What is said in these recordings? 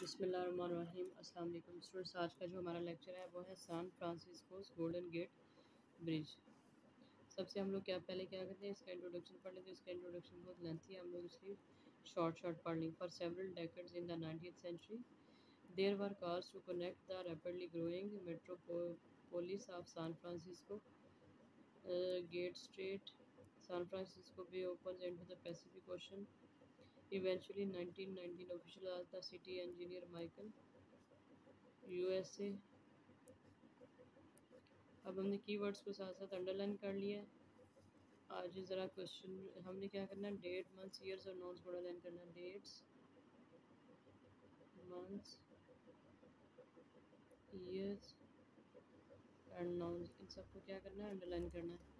बसमीम अल्लाम स्टूडेंट्स, आज का जो हमारा लेक्चर है, वो है San Francisco Golden Gate Bridge. सबसे हम लोग क्या, पहले क्या करते हैं, इसका इंट्रोडक्शन पढ़ लेते हैं। इसका इंट्रोडक्शन बहुत लेंथी है, हम लोग इसलिए शॉर्ट शॉर्ट पढ़ लेंगे। For several decades in the nineteen century there were cars to connect the rapidly growing metropolis of San Francisco gate street San Francisco Bay opens into the Pacific Ocean Eventually, 1919 official asked the city engineer Michael USA. अब हमने keywords को साथ साथ underline कर लिया आज ज़रा question हमने क्या करना है? डेट मंथ्स ईयर्स और नॉन्स को अंडरलाइन करना है। Dates months years and nouns इन सबको क्या करना है? अंडरलाइन करना है।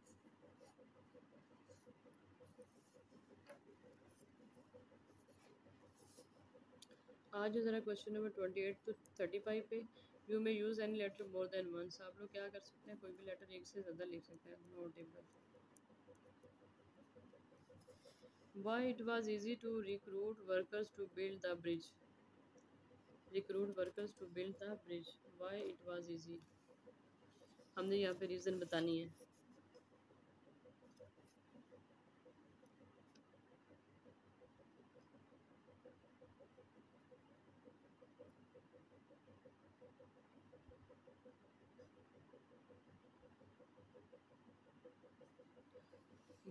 आज ज़रा question number twenty eight to thirty five पे। यू में use any letter more than once आप लोग क्या कर सकते हैं? कोई भी लेटर एक से ज़्यादा लिख सकते हैं। Notable why it was easy to recruit workers to build the bridge recruit workers to build the bridge why it was easy हमने यहाँ पे रीज़न बतानी है।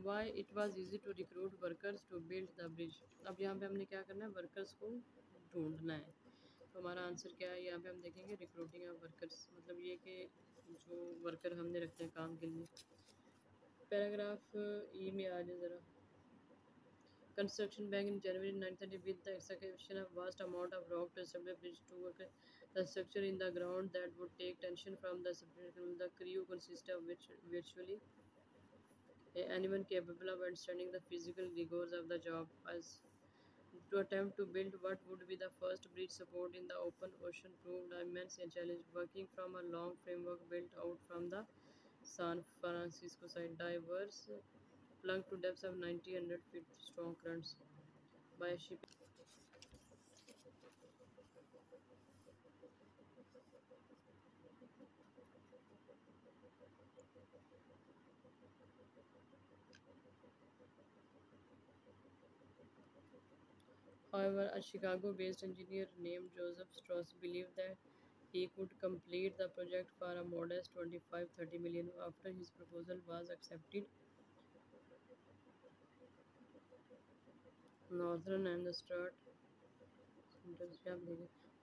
Why it was easy to recruit workers to build the bridge अब यहाँ पे हमने क्या करना है? वर्कर्स को ढूंढना है। तो हमारा आंसर क्या है? यहाँ पे हम देखेंगे रिक्रूटिंग ऑफ़ वर्कर्स मतलब ये कि जो वर्कर हमने रखते हैं काम के लिए। पैराग्राफ ई में आ जाए ज़रा। Construction began in January 1930 with the excavation of vast amount of rock to establish a bridge to the structure in the ground that would take tension from the The crew consisted of virtually anyone capable of understanding the physical rigors of the job. As to attempt to build what would be the first bridge support in the open ocean proved immense challenge working from a long framework built out from the San Francisco side diverse plunged to depths of 90 feet strong currents by a However, a Chicago-based engineer named Joseph Strauss believed that he could complete the project for a modest 25-30 million after his proposal was accepted. Northern and the Strat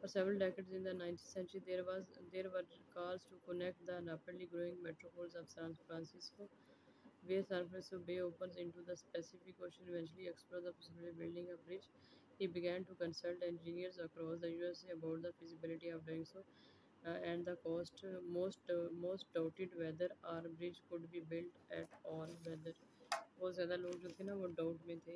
for several decades in the 19th century, there was there were calls to connect the rapidly growing metropolis of San Francisco, where San Francisco Bay opens into the Pacific Ocean, eventually explore the possibility of building a bridge he began to consult engineers across the USA about the feasibility of doing so uh, and the cost. Uh, most uh, most doubted whether our bridge could be built at all. Whether बहुत ज़्यादा लोग जो थे ना वो doubt में थे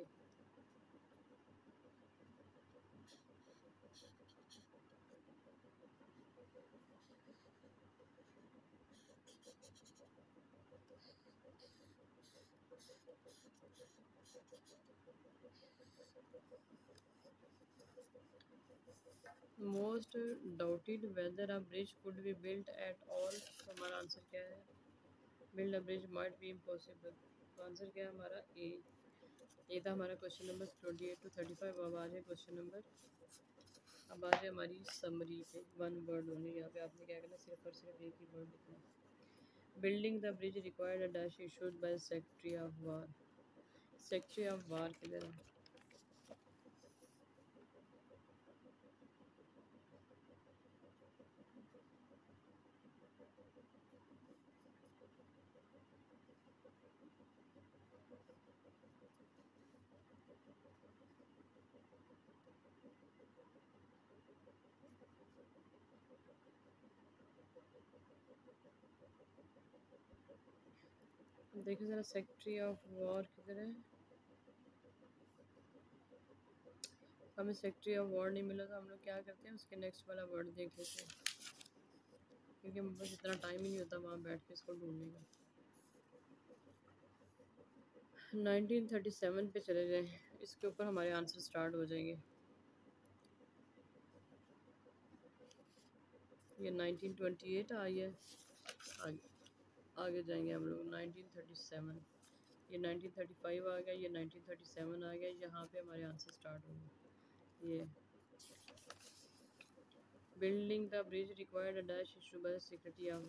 most doubted whether a bridge could be built at all तो हमारा आंसर क्या है? Build a bridge might be impossible तो आंसर क्या है हमारा? ए ये था हमारा question number twenty eight to thirty five अब आ जाए क्वेश्चन नंबर अब आ जाए हमारी समरी पे. वन वर्ड होने यहाँ पे आपने क्या करना? सिर्फ़ और सिर्फ़ एक ही वर्ड लिखना building Building the bridge required a dash issued by the Secretary of War. Secretary of War. देखिए ज़रा सेक्रेटरी ऑफ़ वॉर किधर है? हमें सेक्रेटरी ऑफ़ वॉर नहीं मिला तो हम लोग क्या करते हैं? उसके नेक्स्ट वाला वर्ड देख लेते हैं। क्योंकि हमारे पास इतना टाइम ही नहीं होता वहाँ बैठ के इसको ढूँढने का। 1937 पे चले जाएँ इसके ऊपर हमारे आंसर स्टार्ट हो जाएँगे। ये 1928 आई है। आगे। आगे जाएँगे हम लोग 1937 ये 1935 आ गया, ये 1937 आ गया, यहाँ पे हमारे आंसर स्टार्ट होंगे। ये building the bridge required dash issue by secretary of